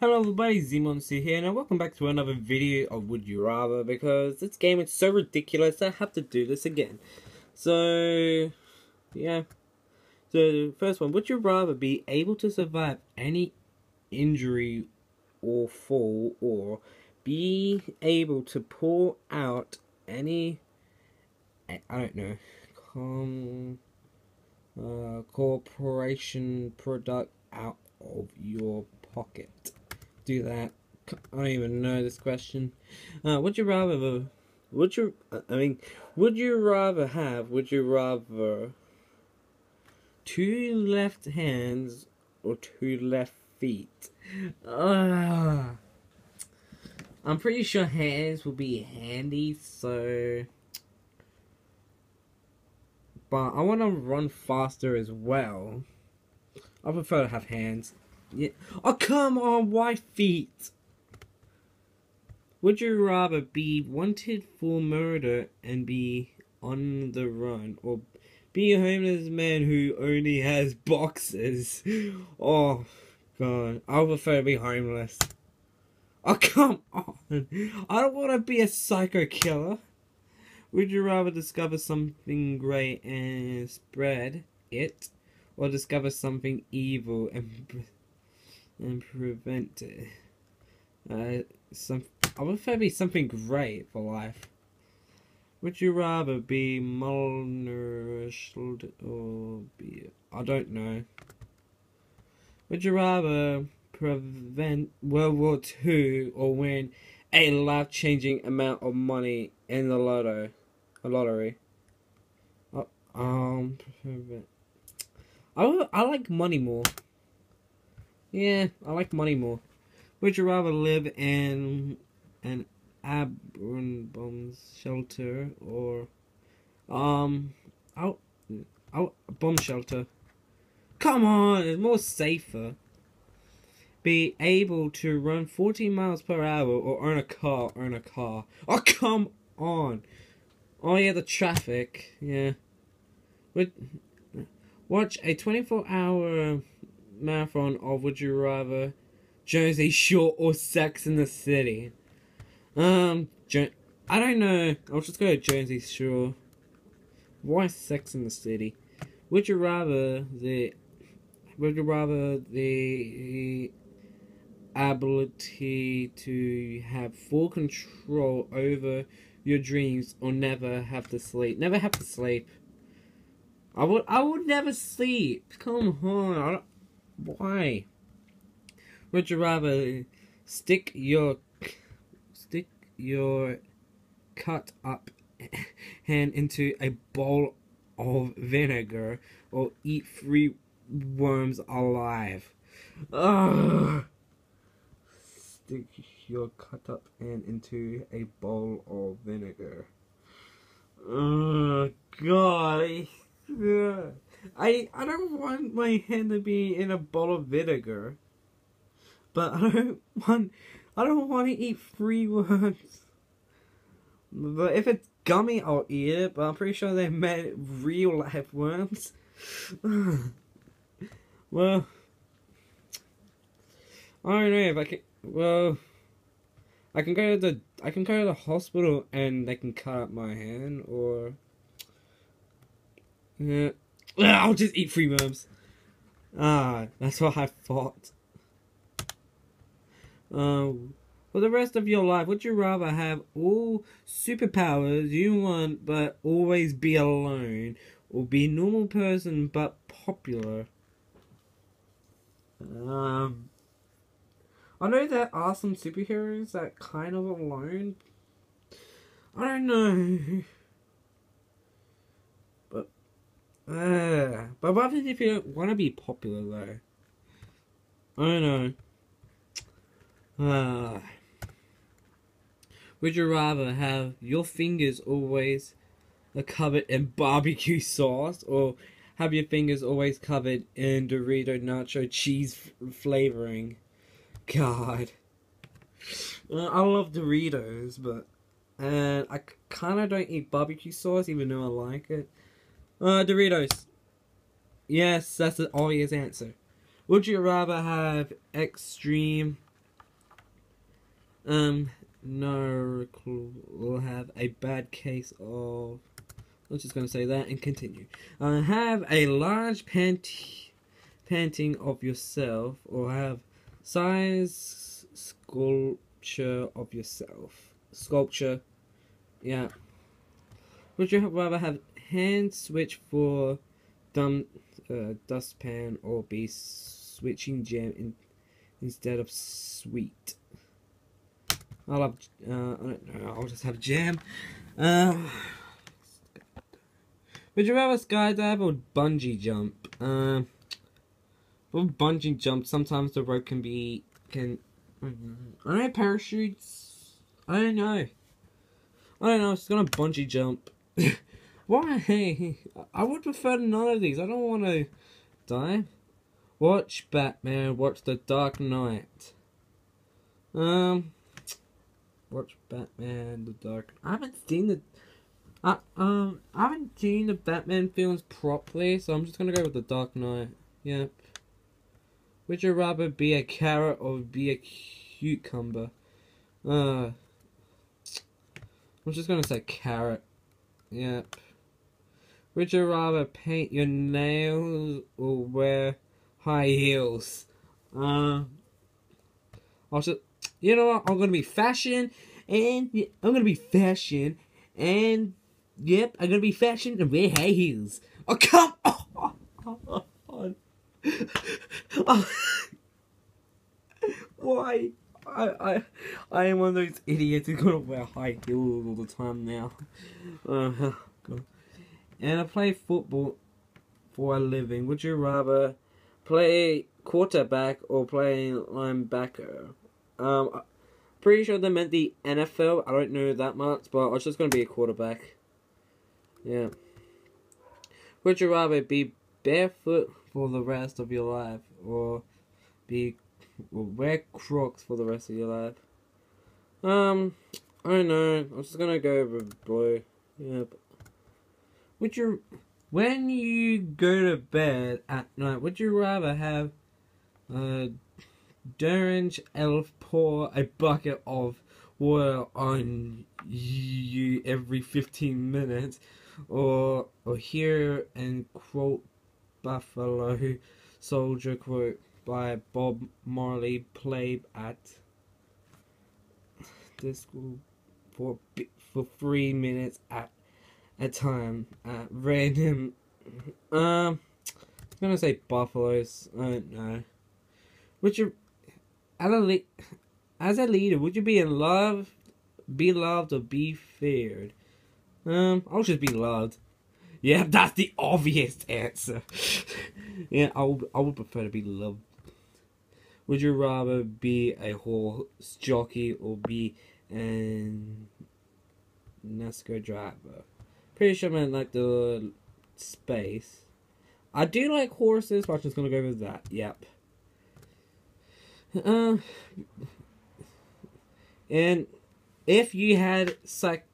Hello everybody, Zmonster here, and welcome back to another video of Would You Rather, because this game is so ridiculous I have to do this again. So, yeah. So, first one, would you rather be able to survive any injury or fall, or be able to pull out any, I don't know, com, uh, corporation product out of your pocket? Do that. I don't even know this question. Uh, would you rather? Would you? I mean, would you rather have? Would you rather two left hands or two left feet? Uh, I'm pretty sure hands will be handy. So, but I want to run faster as well. I prefer to have hands. Yeah. Oh, come on, why feet? Would you rather be wanted for murder and be on the run, or be a homeless man who only has boxes? Oh, God. I would prefer to be homeless. Oh, come on. I don't want to be a psycho killer. Would you rather discover something great and spread it, or discover something evil and and prevent it. Uh, some, I would prefer be something great for life. Would you rather be malnourished or be... I don't know. Would you rather prevent World War II or win a life-changing amount of money in the lotto? A lottery. Uh, um, prevent... I, I like money more. Yeah, I like money more. Would you rather live in an abandoned shelter or um out out bomb shelter? Come on, it's more safer. Be able to run 14 miles per hour or earn a car, earn a car. Oh, come on. Oh, yeah, the traffic. Yeah. Would watch a 24 hour marathon of Would You Rather, Jersey Shore, or Sex in the City? Um, I don't know. I'll just go to Jersey Shore. Why Sex in the City? Would you rather the would you rather the ability to have full control over your dreams or never have to sleep? Never have to sleep. I would I would never sleep. Come on. Why? Would you rather stick your stick your cut up hand into a bowl of vinegar or eat three worms alive? Ugh. Stick your cut up hand into a bowl of vinegar. Oh God. I I don't want my hand to be in a bowl of vinegar. But I don't want I don't want to eat free worms. But if it's gummy, I'll eat it. But I'm pretty sure they made real life worms. well, I don't know if I can. Well, I can go to the I can go to the hospital and they can cut up my hand, or yeah, I'll just eat free worms. Ah, that's what I thought. Um, for the rest of your life, would you rather have all superpowers you want but always be alone, or be a normal person but popular? Um, I know there are some superheroes that kind of alone. I don't know. Uh, but what happens if you don't want to be popular, though? I don't know. Uh, would you rather have your fingers always covered in barbecue sauce, or have your fingers always covered in Dorito nacho cheese flavoring? God. Uh, I love Doritos, but and I kind of don't eat barbecue sauce, even though I like it. Uh, Doritos. Yes, that's the obvious answer. Would you rather have extreme Um, no, will have a bad case of. I'm just going to say that and continue. Uh, have a large pant painting of yourself, or have size sculpture of yourself. Sculpture, yeah. Would you rather have hand switch for dumb uh, dustpan or be switching jam in, instead of sweet? I'll uh, I don't know, I'll just have jam. Uh, would you rather skydive or bungee jump? Uh, for bungee jump, sometimes the rope can be, can, I don't know, parachutes, I don't know. I don't know, it's gonna bungee jump. Why? I would prefer none of these. I don't want to die. Watch Batman. Watch The Dark Knight. Um, watch Batman. The Dark. I haven't seen the. I um I haven't seen the Batman films properly, so I'm just gonna go with The Dark Knight. Yep. Would you rather be a carrot or be a cucumber? Uh, I'm just gonna say carrot. Yep. Would you rather paint your nails or wear high heels? Uh, also, you know what? I'm gonna be fashion, and I'm gonna be fashion, and yep, I'm gonna be fashion and wear high heels. Oh come on! Oh. Why? I, I I am one of those idiots who's gonna wear high heels all the time now. Uh, God and I play football for a living, would you rather play quarterback or play linebacker? Um, pretty sure they meant the NFL. I don't know that much, but I was just going to be a quarterback. Yeah. Would you rather be barefoot for the rest of your life or be or wear Crocs for the rest of your life? Um, I don't know. I'm just gonna go with blue. Yep. Would you, when you go to bed at night, would you rather have a Derenge elf pour a bucket of water on you every 15 minutes, or or hear and quote Buffalo Soldier quote by Bob Marley played at this school for for three minutes at a time at random. Um, I'm gonna say buffaloes. I don't know. Would you, as a le- as a leader, would you be in love, be loved, or be feared? Um, I'll just be loved. Yeah, that's the obvious answer. yeah, I would, I would prefer to be loved. Would you rather be a horse jockey or be an NASCAR driver? Pretty sure I meant like the space. I do like horses, but I'm just gonna go with that. Yep. Uh, and if you had psych,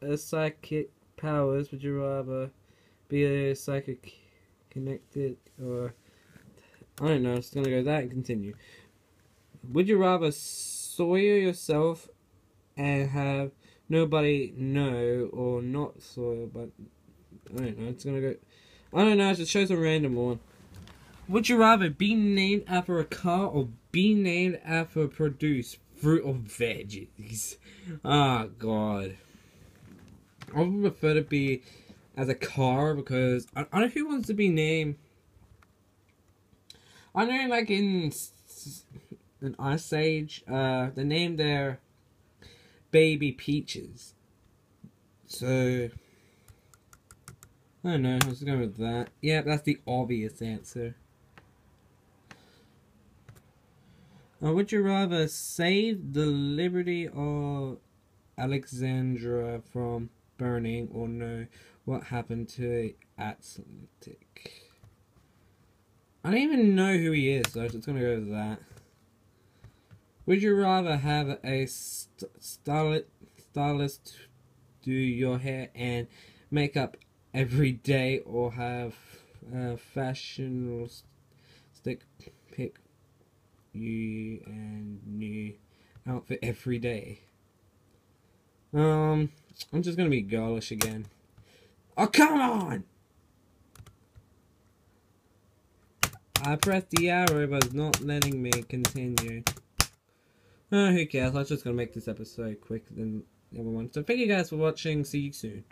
a psychic powers, would you rather be a psychic connected or I don't know? Just gonna go that and continue. Would you rather soil yourself and have nobody know or not soil, but I don't know. It's gonna go. I don't know. It just shows a random one. Would you rather be named after a car or be named after produce fruit or veggies? Ah, oh, God. I would prefer to be as a car because I, I don't know who wants to be named. I know, like in an Ice Age, uh, the name there baby peaches. So, I don't know, I was going with that. Yeah, that's the obvious answer. Would you rather save the liberty of Alexandra from burning or know what happened to Atlantic? I don't even know who he is, so I'm just gonna go with that. Would you rather have a st stylist do your hair and makeup every day or have a fashion stick pick you and new outfit every day. Um, I'm just gonna be girlish again. Oh, come on! I pressed the arrow, but it's not letting me continue. Oh, who cares? I'm just gonna make this episode quicker than the other one. So thank you guys for watching. See you soon.